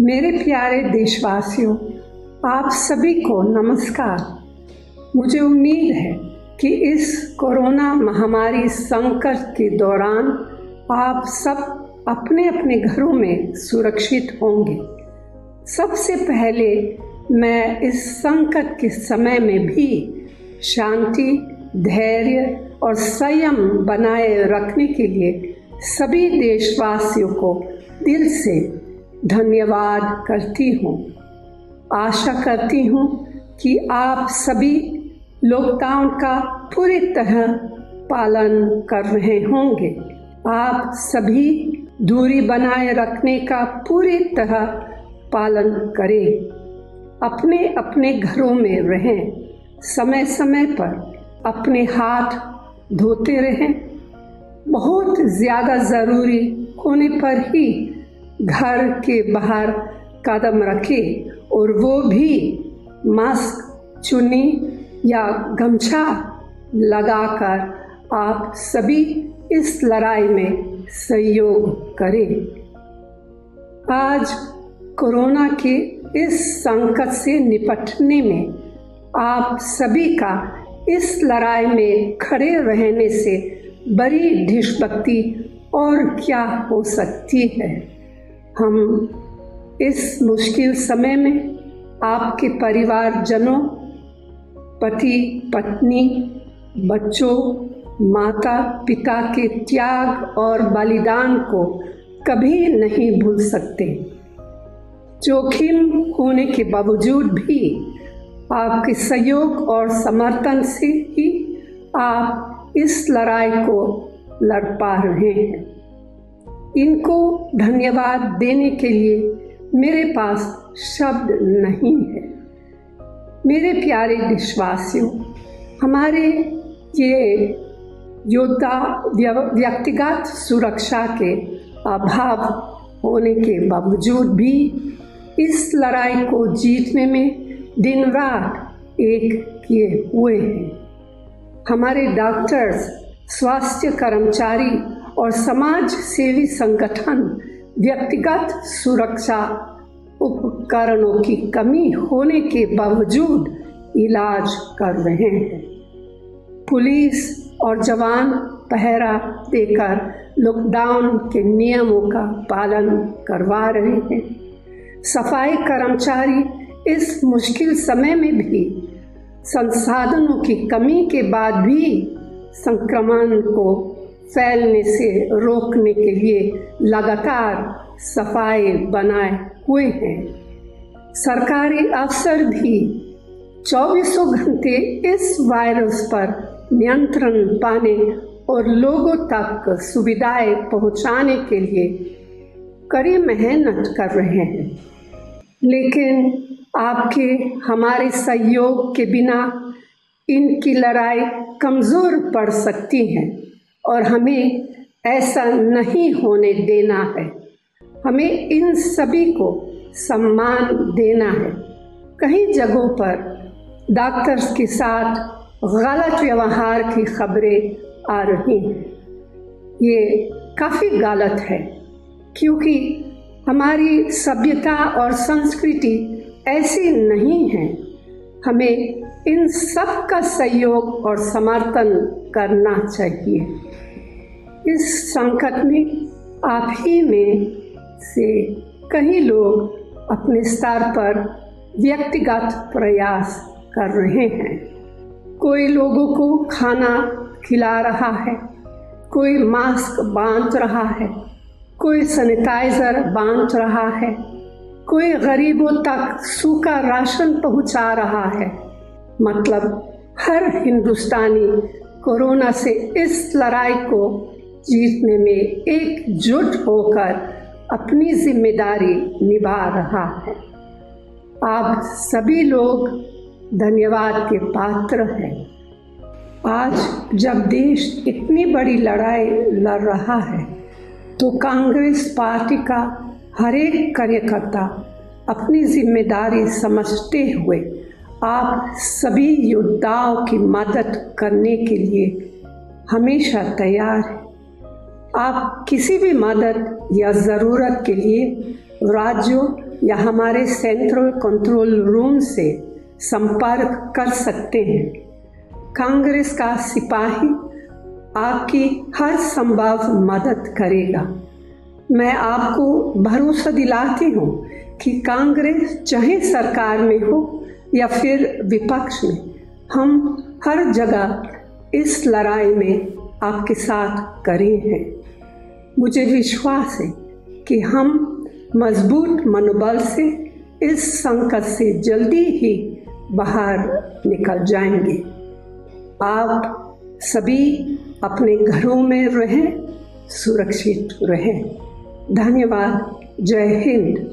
मेरे प्यारे देशवासियों, आप सभी को नमस्कार। मुझे उम्मीद है कि इस कोरोना महामारी संकट के दौरान आप सब अपने अपने घरों में सुरक्षित होंगे। सबसे पहले मैं इस संकट के समय में भी शांति, धैर्य और संयम बनाए रखने के लिए सभी देशवासियों को दिल से धन्यवाद करती हूँ। आशा करती हूँ कि आप सभी लॉकडाउन का पूरी तरह पालन कर रहे होंगे। आप सभी दूरी बनाए रखने का पूरी तरह पालन करें। अपने अपने घरों में रहें। समय समय पर अपने हाथ धोते रहें। बहुत ज़्यादा ज़रूरी होने पर ही घर के बाहर कदम रखे और वो भी मास्क, चुन्नी या गमछा लगाकर आप सभी इस लड़ाई में सहयोग करें। आज कोरोना के इस संकट से निपटने में आप सभी का इस लड़ाई में खड़े रहने से बड़ी देशभक्ति और क्या हो सकती है? हम इस मुश्किल समय में आपके परिवारजनों, पति, पत्नी, बच्चों, माता, पिता के त्याग और बलिदान को कभी नहीं भूल सकते। जोखिम होने के बावजूद भी आपके सहयोग और समर्थन से ही आप इस लड़ाई को लड़ पा रहे हैं। इनको धन्यवाद देने के लिए मेरे पास शब्द नहीं है। मेरे प्यारे देशवासियों, हमारे ये योद्धा व्यक्तिगत सुरक्षा के अभाव होने के बावजूद भी इस लड़ाई को जीतने में दिन रात एक किए हुए हैं। हमारे डॉक्टर्स, स्वास्थ्य कर्मचारी और समाज सेवी संगठन व्यक्तिगत सुरक्षा उपकरणों की कमी होने के बावजूद इलाज कर रहे हैं। पुलिस और जवान पहरा देकर लॉकडाउन के नियमों का पालन करवा रहे हैं। सफ़ाई कर्मचारी इस मुश्किल समय में भी संसाधनों की कमी के बाद भी संक्रमण को फैलने से रोकने के लिए लगातार सफ़ाई बनाए हुए हैं। सरकारी अफसर भी चौबीसों घंटे इस वायरस पर नियंत्रण पाने और लोगों तक सुविधाएँ पहुँचाने के लिए कड़ी मेहनत कर रहे हैं। लेकिन आपके हमारे सहयोग के बिना इनकी लड़ाई कमज़ोर पड़ सकती है। और हमें ऐसा नहीं होने देना है। हमें इन सभी को सम्मान देना है। कई जगहों पर डॉक्टर्स के साथ गलत व्यवहार की खबरें आ रही हैं। ये काफ़ी गलत है, क्योंकि हमारी सभ्यता और संस्कृति ऐसी नहीं है। हमें इन सब का सहयोग और समर्थन करना चाहिए। इस संकट में आप ही में से कई लोग अपने स्तर पर व्यक्तिगत प्रयास कर रहे हैं। कोई लोगों को खाना खिला रहा है, कोई मास्क बाँध रहा है, कोई सैनिटाइजर बाँध रहा है, कोई गरीबों तक सूखा राशन पहुँचा रहा है। मतलब हर हिंदुस्तानी कोरोना से इस लड़ाई को जीतने में एकजुट होकर अपनी ज़िम्मेदारी निभा रहा है। आप सभी लोग धन्यवाद के पात्र हैं। आज जब देश इतनी बड़ी लड़ाई लड़ रहा है तो कांग्रेस पार्टी का हर एक कार्यकर्ता अपनी ज़िम्मेदारी समझते हुए आप सभी योद्धाओं की मदद करने के लिए हमेशा तैयार हैं। आप किसी भी मदद या ज़रूरत के लिए राज्यों या हमारे सेंट्रल कंट्रोल रूम से संपर्क कर सकते हैं। कांग्रेस का सिपाही आपकी हर संभव मदद करेगा। मैं आपको भरोसा दिलाती हूँ कि कांग्रेस चाहे सरकार में हो या फिर विपक्ष में, हम हर जगह इस लड़ाई में आपके साथ करे हैं। मुझे विश्वास है कि हम मज़बूत मनोबल से इस संकट से जल्दी ही बाहर निकल जाएँगे। आप सभी अपने घरों में रहें, सुरक्षित रहें। धन्यवाद। जय हिंद।